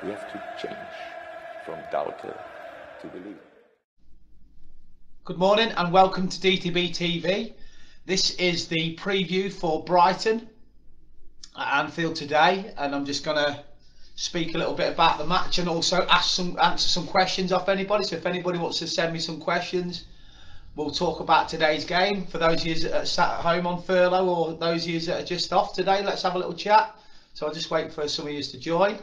We have to change from doubter to believer. Good morning and welcome to DTB TV. This is the preview for Brighton at Anfield today, and I'm just going to speak a little bit about the match and also ask some answer some questions off anybody. So if anybody wants to send me some questions, we'll talk about today's game. For those of you that are sat at home on furlough or those of you that are just off today, let's have a little chat. So I'll just wait for some of you to join.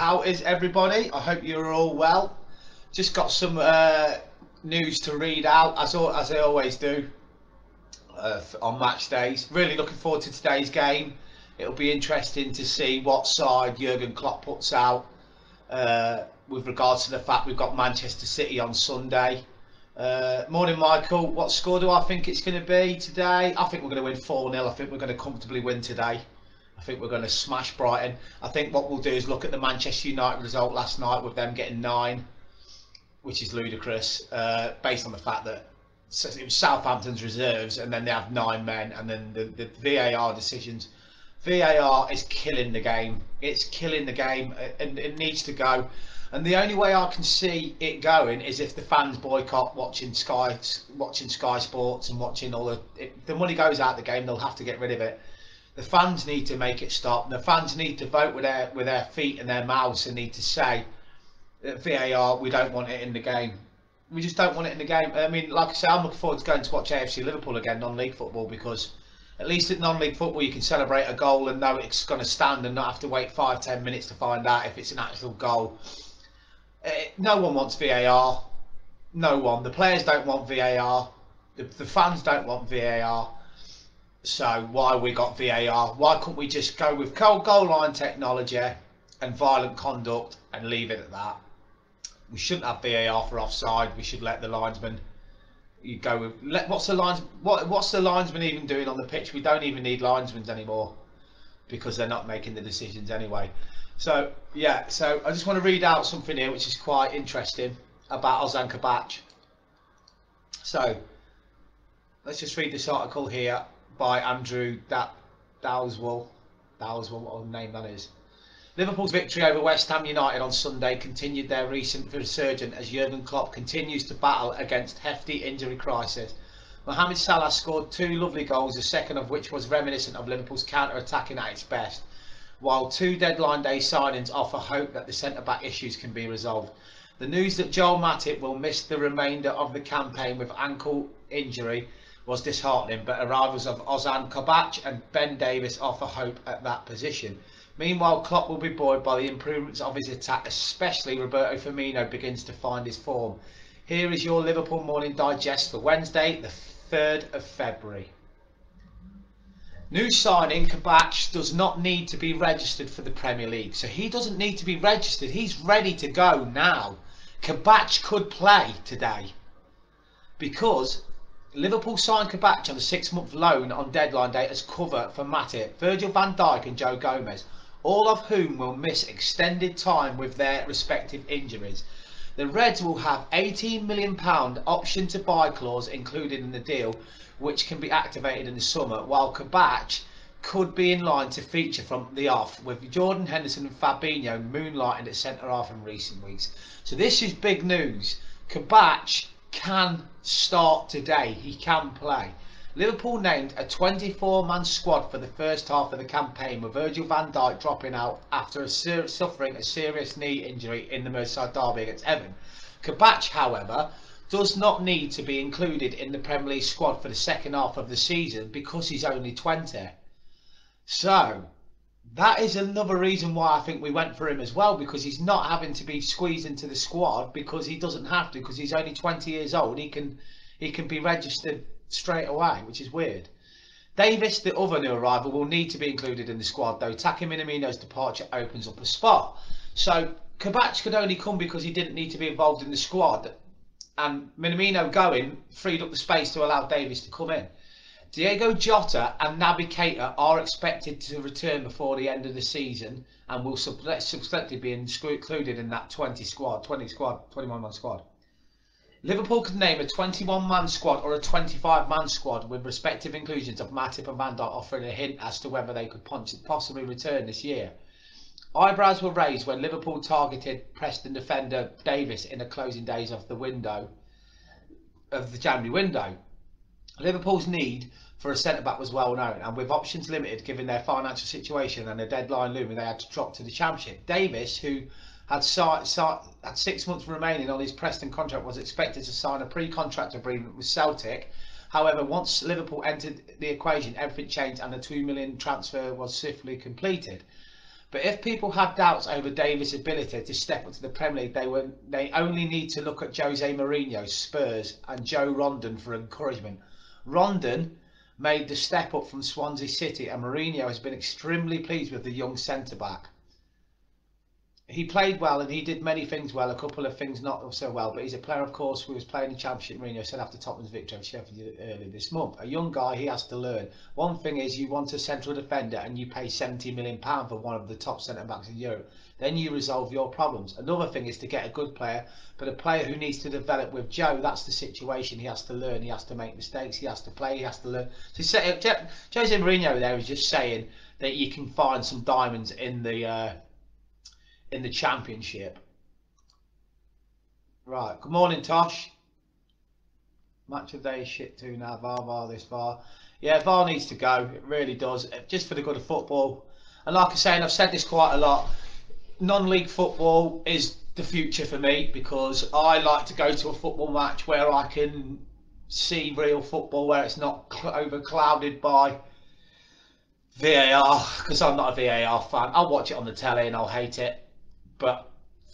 How is everybody? I hope you're all well. Just got some uh, news to read out as as I always do uh, on match days. Really looking forward to today's game. It'll be interesting to see what side Jurgen Klopp puts out uh, with regards to the fact we've got Manchester City on Sunday. Uh, morning, Michael. What score do I think it's going to be today? I think we're going to win 4 0. I think we're going to comfortably win today. I think we're going to smash Brighton. I think what we'll do is look at the Manchester United result last night with them getting nine, which is ludicrous, uh, based on the fact that it was Southampton's reserves and then they have nine men and then the, the VAR decisions. VAR is killing the game. It's killing the game and it needs to go. And the only way I can see it going is if the fans boycott watching Sky, watching Sky Sports and watching all the. If the money goes out the game, they'll have to get rid of it the fans need to make it stop. The fans need to vote with their with their feet and their mouths and need to say that VAR we don't want it in the game. We just don't want it in the game. I mean, like I say, I'm looking forward to going to watch AFC Liverpool again, non-league football, because at least at non-league football you can celebrate a goal and know it's going to stand and not have to wait five ten minutes to find out if it's an actual goal. Uh, no one wants VAR. No one. The players don't want VAR. The, the fans don't want VAR. So why we got VAR? Why couldn't we just go with goal goal line technology and violent conduct and leave it at that? We shouldn't have VAR for offside. We should let the linesman. You go with let, what's the lines? What what's the linesman even doing on the pitch? We don't even need linesmen anymore because they're not making the decisions anyway. So yeah, so I just want to read out something here which is quite interesting about Ozan Kabak. So let's just read this article here by Andrew da- Dowswell. Dowswell, what a name that is. Liverpool's victory over West Ham United on Sunday continued their recent resurgence as Jurgen Klopp continues to battle against hefty injury crisis. Mohamed Salah scored two lovely goals, the second of which was reminiscent of Liverpool's counter-attacking at its best, while two deadline day signings offer hope that the centre-back issues can be resolved. The news that Joel Matip will miss the remainder of the campaign with ankle injury was disheartening, but arrivals of Ozan Kabak and Ben Davies offer hope at that position. Meanwhile, Klopp will be buoyed by the improvements of his attack, especially Roberto Firmino begins to find his form. Here is your Liverpool Morning Digest for Wednesday, the 3rd of February. New signing Kabak does not need to be registered for the Premier League, so he doesn't need to be registered. He's ready to go now. Kabak could play today because Liverpool signed Kabak on a six-month loan on deadline day as cover for Matip, Virgil van Dijk and Joe Gomez, all of whom will miss extended time with their respective injuries. The Reds will have £18 million option to buy clause included in the deal, which can be activated in the summer, while Kabak could be in line to feature from the off, with Jordan Henderson and Fabinho moonlighting at centre half in recent weeks. So this is big news. Kabak can start today. He can play. Liverpool named a 24-man squad for the first half of the campaign, with Virgil van Dijk dropping out after a suffering a serious knee injury in the Merseyside derby against Everton. Kabak, however, does not need to be included in the Premier League squad for the second half of the season because he's only 20. So, that is another reason why I think we went for him as well because he's not having to be squeezed into the squad because he doesn't have to because he's only 20 years old. He can he can be registered straight away, which is weird. Davies, the other new arrival, will need to be included in the squad though. Taki Minamino's departure opens up a spot. So Kabak could only come because he didn't need to be involved in the squad, and Minamino going freed up the space to allow Davies to come in. Diogo Jota and Naby Keita are expected to return before the end of the season and will sub- subsequently be included in that 20 squad, 20 squad, 21 man squad. Liverpool could name a 21 man squad or a 25 man squad with respective inclusions of Matip and Van Dijk offering a hint as to whether they could possibly return this year. Eyebrows were raised when Liverpool targeted Preston defender Davies in the closing days of the window of the January window. Liverpool's need for a centre back was well known, and with options limited given their financial situation and a deadline looming, they had to drop to the Championship. Davies, who had, had six months remaining on his Preston contract, was expected to sign a pre-contract agreement with Celtic. However, once Liverpool entered the equation, everything changed, and the two million transfer was swiftly completed. But if people had doubts over Davies' ability to step up to the Premier League, they were they only need to look at Jose Mourinho, Spurs, and Joe Rodon for encouragement. Rodon made the step up from Swansea City, and Mourinho has been extremely pleased with the young centre back. He played well and he did many things well, a couple of things not so well, but he's a player, of course, who was playing the Championship, Mourinho said after Tottenham's victory Sheffield earlier this month. A young guy, he has to learn. One thing is, you want a central defender and you pay £70 million for one of the top centre backs in Europe. Then you resolve your problems. Another thing is to get a good player, but a player who needs to develop with Joe, that's the situation. He has to learn, he has to make mistakes, he has to play, he has to learn. So Jose Mourinho there is just saying that you can find some diamonds in the. Uh, in the championship. Right, good morning, Tosh. Match of day shit too now. VAR, VAR, this VAR. Yeah, VAR needs to go. It really does. Eh, just for the good of football. And like I say, and I've said this quite a lot, non-league football is the future for me because I like to go to a football match where I can see real football, where it's not overclouded by VAR because I'm not a VAR fan. I'll watch it on the telly and I'll hate it but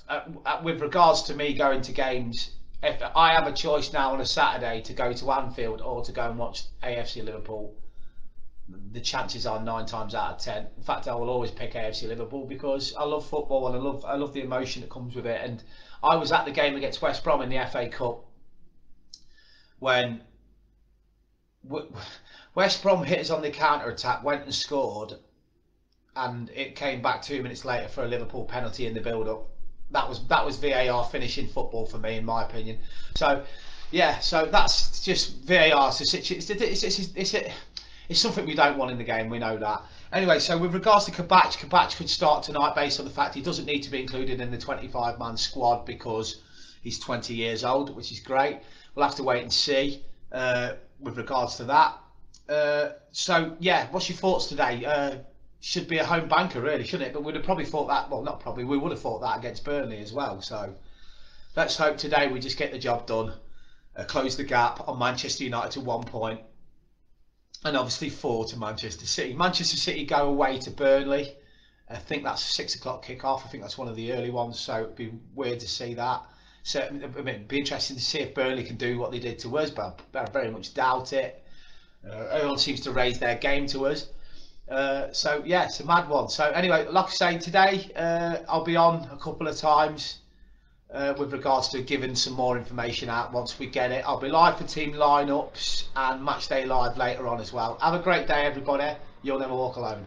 uh, uh, with regards to me going to games, if I have a choice now on a Saturday to go to Anfield or to go and watch AFC Liverpool, the chances are nine times out of ten. In fact, I will always pick AFC Liverpool because I love football and I love I love the emotion that comes with it. And I was at the game against West Brom in the FA Cup when West Brom hit us on the counter attack, went and scored, and it came back two minutes later for a Liverpool penalty in the build-up. That was that was VAR finishing football for me, in my opinion. So, yeah, so that's just VAR. So it's, it's, it's, it's, it's, it's something we don't want in the game. We know that. Anyway, so with regards to Kabak, Kabak could start tonight based on the fact he doesn't need to be included in the 25-man squad because he's 20 years old, which is great. We'll have to wait and see uh, with regards to that. Uh, so yeah, what's your thoughts today? Uh, should be a home banker, really, shouldn't it? But we'd have probably thought that. Well, not probably. We would have thought that against Burnley as well. So let's hope today we just get the job done, uh, close the gap on Manchester United to one point, and obviously four to Manchester City. Manchester City go away to Burnley. I think that's a six o'clock kick-off. I think that's one of the early ones, so it'd be weird to see that. So I mean, it'd be interesting to see if Burnley can do what they did to us, but I very much doubt it. Uh, everyone seems to raise their game to us. Uh, so yeah, it's a mad one. So anyway, like I say, today uh, I'll be on a couple of times uh, with regards to giving some more information out once we get it. I'll be live for team lineups and match day live later on as well. Have a great day, everybody. You'll never walk alone.